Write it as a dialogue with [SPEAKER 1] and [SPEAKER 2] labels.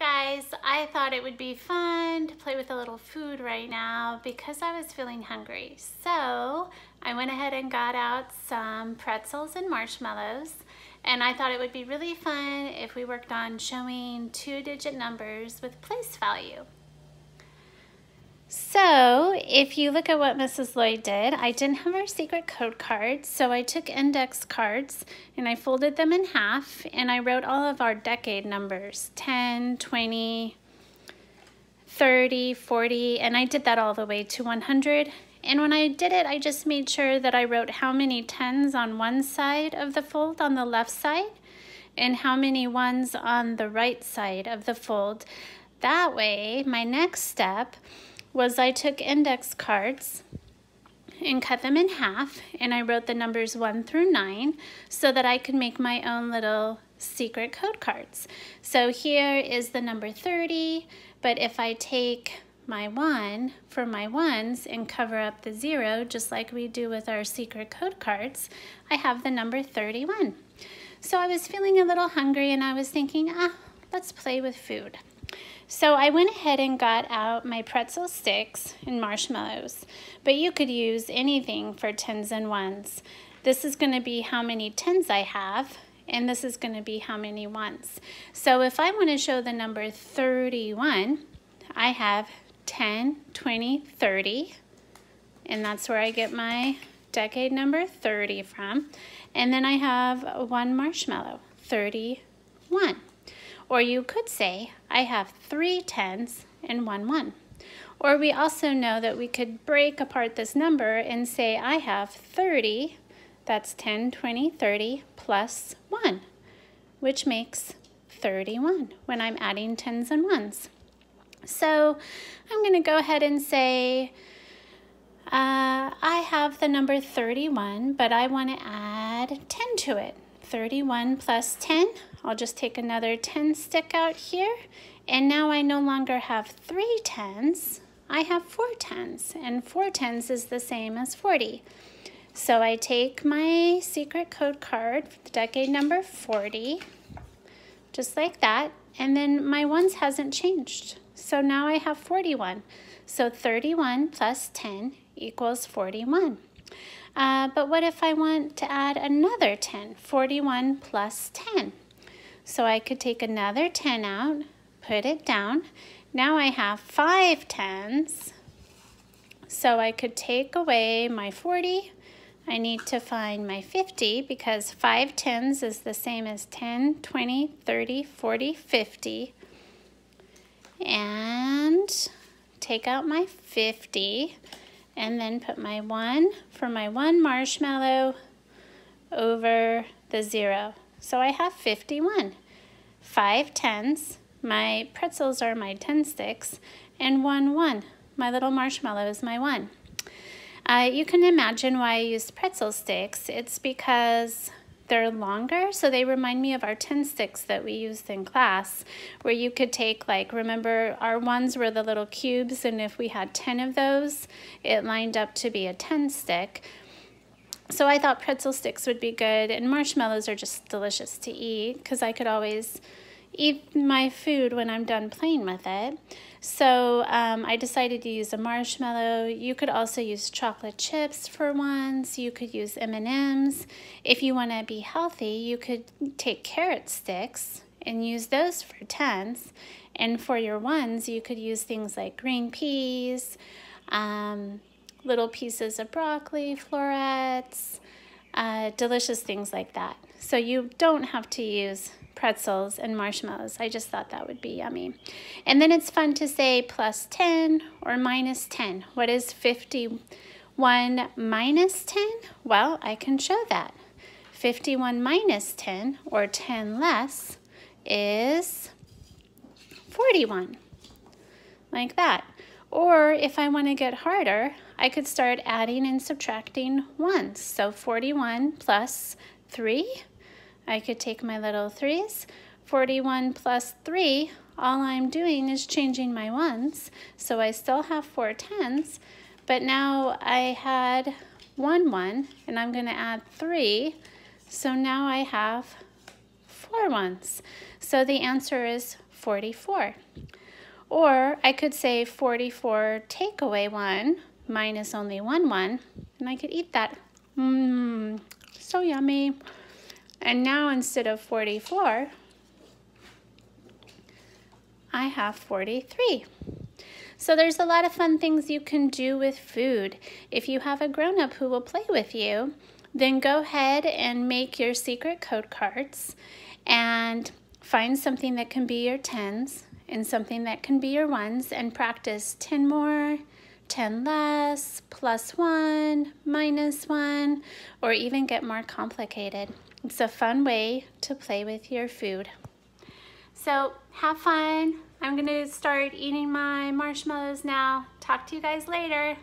[SPEAKER 1] guys, I thought it would be fun to play with a little food right now because I was feeling hungry. So I went ahead and got out some pretzels and marshmallows and I thought it would be really fun if we worked on showing two digit numbers with place value. So if you look at what Mrs. Lloyd did, I didn't have our secret code cards, so I took index cards and I folded them in half and I wrote all of our decade numbers, 10, 20, 30, 40, and I did that all the way to 100. And when I did it, I just made sure that I wrote how many tens on one side of the fold on the left side and how many ones on the right side of the fold. That way, my next step was I took index cards and cut them in half and I wrote the numbers 1 through 9 so that I could make my own little secret code cards. So here is the number 30, but if I take my 1 for my ones and cover up the 0 just like we do with our secret code cards, I have the number 31. So I was feeling a little hungry and I was thinking, ah, let's play with food. So I went ahead and got out my pretzel sticks and marshmallows, but you could use anything for tens and ones. This is going to be how many tens I have, and this is going to be how many ones. So if I want to show the number 31, I have 10, 20, 30, and that's where I get my decade number 30 from. And then I have one marshmallow, 31. Or you could say, I have three tens and one one. Or we also know that we could break apart this number and say I have 30, that's 10, 20, 30, plus 1, which makes 31 when I'm adding tens and ones. So I'm going to go ahead and say uh, I have the number 31, but I want to add 10 to it. 31 plus 10, I'll just take another 10 stick out here. And now I no longer have three tens, I have four tens. And four tens is the same as 40. So I take my secret code card, the decade number 40, just like that. And then my ones hasn't changed. So now I have 41. So 31 plus 10 equals 41. Uh, but what if I want to add another 10? 41 plus 10. So I could take another 10 out, put it down. Now I have five tens. So I could take away my 40. I need to find my 50 because five tens is the same as 10, 20, 30, 40, 50. And take out my 50 and then put my one for my one marshmallow over the zero. So I have 51. Five tens, my pretzels are my 10 sticks, and one one. My little marshmallow is my one. Uh, you can imagine why I used pretzel sticks. It's because they're longer, so they remind me of our 10 sticks that we used in class, where you could take, like, remember our ones were the little cubes, and if we had 10 of those, it lined up to be a 10 stick. So I thought pretzel sticks would be good, and marshmallows are just delicious to eat, because I could always eat my food when I'm done playing with it. So um, I decided to use a marshmallow. You could also use chocolate chips for ones. You could use M&Ms. If you want to be healthy, you could take carrot sticks and use those for tens. And for your ones, you could use things like green peas, um, little pieces of broccoli, florets, uh, delicious things like that. So you don't have to use pretzels and marshmallows. I just thought that would be yummy. And then it's fun to say plus 10 or minus 10. What is 51 minus 10? Well, I can show that. 51 minus 10, or 10 less, is 41, like that. Or if I want to get harder, I could start adding and subtracting ones. So 41 plus 3 I could take my little threes. 41 plus 3, all I'm doing is changing my ones. So I still have four tens, but now I had one one, and I'm going to add 3. So now I have four ones. So the answer is 44. Or I could say 44 take away one minus only one one, and I could eat that. Mmm, so yummy. And now instead of 44, I have 43. So there's a lot of fun things you can do with food. If you have a grown-up who will play with you, then go ahead and make your secret code cards and find something that can be your 10s in something that can be your ones and practice 10 more, 10 less, plus one, minus one, or even get more complicated. It's a fun way to play with your food. So have fun. I'm gonna start eating my marshmallows now. Talk to you guys later.